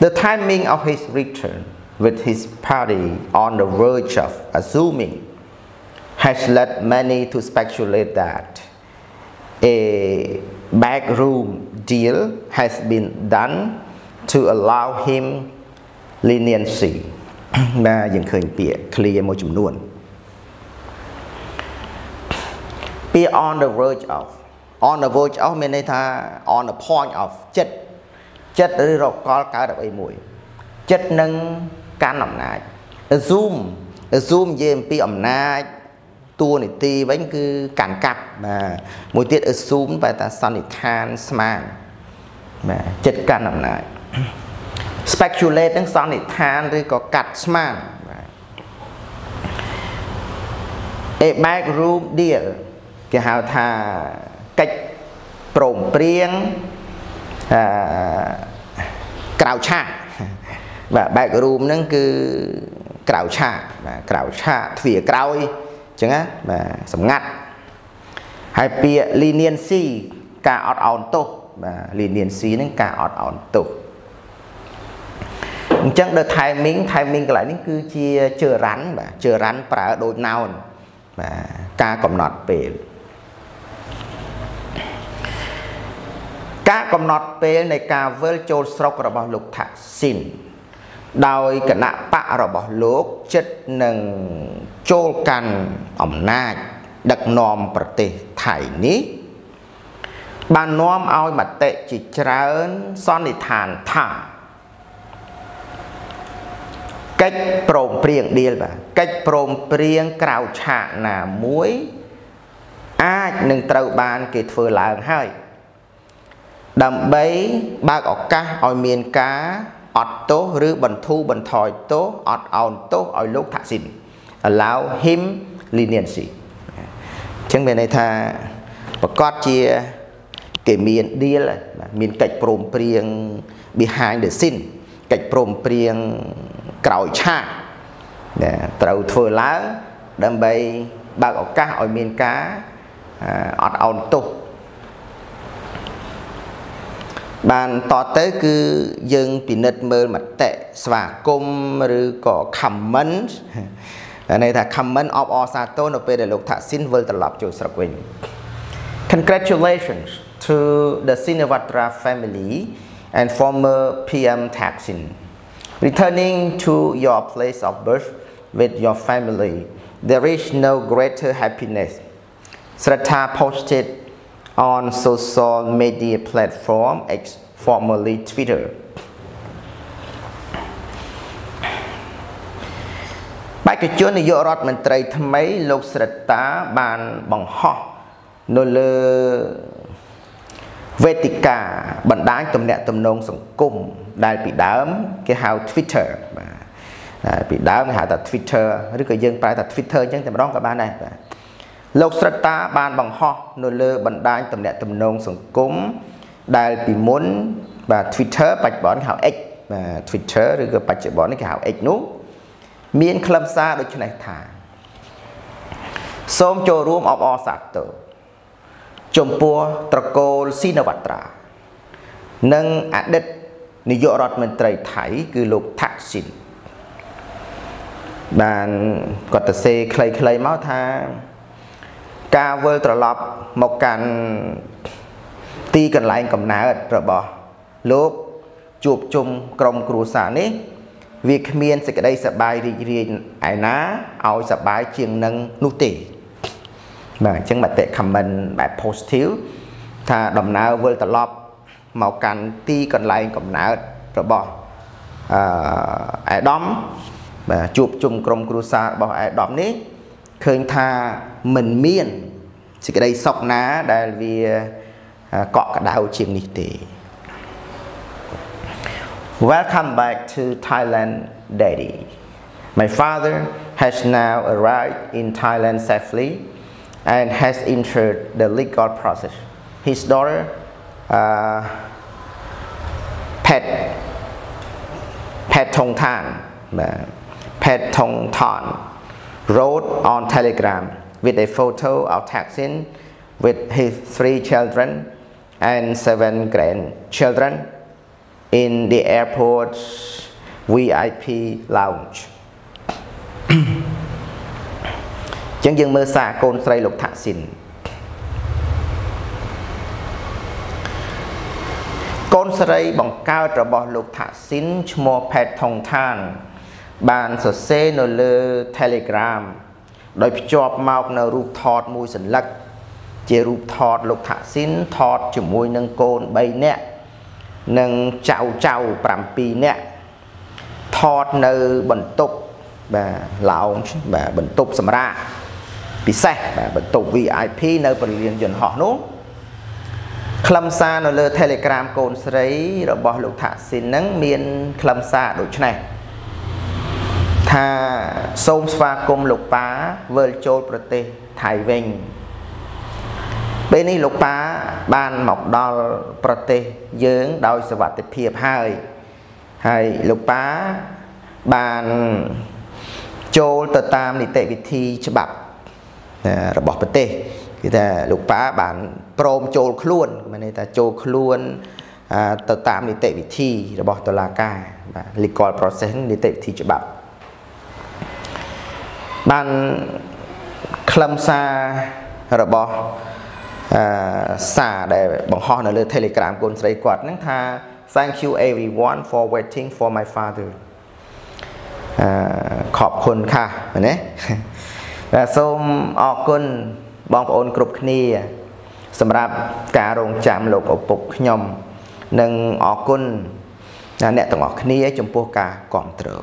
The timing of his return with his party on the verge of assuming has led many to speculate that a backroom deal has been done to allow him leniency បាទយើងឃើញពាក្យ clear មួយចំនួនពាក្យ on the verge of on the verge of មានន័យថា on the point of ចិត្ត ចិត្តឬរកកលកើតអ្វីមួយចិត្តនឹងកាន់អំណាច assume assume និយាយអំពីអំណាចតួនាទីវិញគឺកាន់កាប់បាទមួយទៀត assume បែរថាសន្និដ្ឋានស្មានបាទចិត្តកាន់អំណាច speculate នឹងសន្និដ្ឋានឬក៏កាត់ស្មានបាទ a back room deal គេហៅថាកិច្ចព្រមព្រៀងអឺ ក្រៅឆាកបាទ back room ហ្នឹងគឺក្រៅឆាកបាទក្រៅឆាកទ្វារក្រោយអញ្ចឹងណាបាទសម្ងាត់ហើយពាក្យ leniency ការអត់ឱនទោសបាទ leniency ហ្នឹងការអត់ឱនទោសអញ្ចឹងដល់ timing timing កន្លែងនេះគឺជាជើរ៉ាន់បាទជើរ៉ាន់ប្រើដូច noun បាទការកំណត់ពេល ការកំណត់ពេលនៃការវិលចូលស្រុករបស់លោកថាក់ស៊ីនដោយគណៈបករបស់លោកចិត្តនឹងចូលកាន់អំណាច ដឹកនាំប្រទេសថៃនេះបាននាំឲ្យមតិជាច្រើនសន្និដ្ឋានថាកិច្ចព្រមព្រៀងដៀលបាទកិច្ចព្រមព្រៀងក្រៅឆាកណាមួយ អាចនឹងត្រូវបានគេធ្វើឡើងហើយ ដើម្បីបើកឱកាសឲ្យមានការអត់ទោសឬបន្ធូរបន្ថយទោសអត់អោនទោសឲ្យលោកថាក់ស៊ីន allow him leniency អញ្ចឹងមានន័យថាប្រកាសជាគេមាន deal មានកិច្ចព្រមព្រៀង behind the scene កិច្ចព្រមព្រៀងក្រោយឆាកត្រូវធ្វើឡើងដើម្បីបើកឱកាសឲ្យមានការអត់អោនទោស បានតទៅគឺយើងពិនិត្យមើលមតិស្វាគមន៍ឬក៏ comment ន័យថា comment អបអរសាទរនៅពេលដែលលោកថាក់ស៊ីនវិលត្រឡប់ចូលស្រុកវិញ Congratulations to the Sinawatra family and former PM Thaksin returning to your place of birth with your family there is no greater happiness Sratha posted on social media platform X formerly Twitter បេក្ខជននាយករដ្ឋមន្ត្រីថ្មីលោកស្រិតាបានបង្ហោះនៅលើវេទិកាបណ្ដាញទំនាក់ទំនងសង្គមដែលពីដើមគេហៅ Twitter បាទពីដើមគេហៅថា Twitter ឬក៏យើងប្រែថា Twitter អញ្ចឹងតែម្ដងក៏បានដែរបាទ លោកស្រិតតាបានបង្ហោះនៅលើបណ្ដាញទំនាក់ទំនងសង្គមដែលពីមុនបាទ Twitter បច្ចុប្បន្នគេហៅ X បាទ Twitter ឬក៏បច្ចុប្បន្ននេះគេហៅ X នោះមានខ្លឹមសារដូចនេះថាសូមចូលរួមអបអរសាទរចំពោះត្រកូលស៊ីនវត្រា និងអតីតនាយករដ្ឋមន្ត្រីថៃ គឺលោកថាក់ស៊ីនបានគាត់ទៅសេខ្លីៗមកថា ការវិលត្រឡប់មកកាន់ទីកន្លែងកំណើតរបស់លោកជួបជុំក្រុមគ្រួសារនេះ វាគ្មានសេចក្តីសប្បាយរីករាយឯណាឲ្យសប្បាយជាងនឹងនោះទេបាទអញ្ចឹងមតិ comment បែប positive ថាដំណើរវិលត្រឡប់មកកាន់ទីកន្លែងកំណើតរបស់អឺអេដាមបាទជួបជុំក្រុមគ្រួសាររបស់អេដាមនេះ ឃើញថាមិនមានសេចក្តីសុខណាដែលវាកក់ក្ដៅជាងនេះទេ Welcome back to Thailand Daddy My father has now arrived in Thailand safely and has entered the legal process His daughter uh, Pet Pet Thong Than Pet Thong Than wrote on Telegram with a photo of Thaksin with his three children and seven grandchildren in the airport's VIP lounge ចឹងយើងមើលសារកូនស្រីលោកថាក់ស៊ីនកូនស្រីបង្កើតរបស់លោកថាក់ស៊ីនឈ្មោះផេតថុងឋាន បានសរសេរនៅលើ Telegram ដោយភ្ជាប់មកនៅរូបថតមួយសន្លឹក ជារូបថតលោកថាក់ស៊ីនថតជាមួយនឹងកូន3នាក់និងចៅចៅ7នាក់ថតនៅបន្ទប់បាទឡោងបាទបន្ទប់សម្រាប់ពិសេសបាទបន្ទប់ VIP នៅពលានយន្តហោះនោះខ្លឹមសារនៅលើ Telegram កូនស្រីរបស់លោកថាក់ស៊ីនហ្នឹងមានខ្លឹមសារដូចនេះ ថាសូមស្វាគមន៍លោកប៉ាវិលចូលប្រទេសថៃវិញពេលនេះលោកប៉ាបានមកដល់ប្រទេសយើងដោយសวัสดิភាពហើយហើយលោកប៉ាបានចូលទៅតាមនីតិវិធីច្បាប់របស់ប្រទេសគឺថាលោកប៉ាបានព្រមចូលខ្លួនមានន័យថាចូលខ្លួនទៅតាមនីតិវិធីរបស់តុលាការបាទ legal process នីតិវិធីច្បាប់ បានខ្លឹមសាររបស់អឺសារដែលបង្ហោះនៅលើ Telegram កូនស្រីគាត់ហ្នឹងថា thank you everyone for waiting for my father អឺខอบคุณค่ะណាបាទសូមអរគុណបងប្អូនគ្រប់គ្នា សម្រាប់ការរងចាំលោកឪពុកខ្ញុំនិងអរគុណអ្នកទាំងអស់គ្នាចំពោះការគ្រប់គ្រង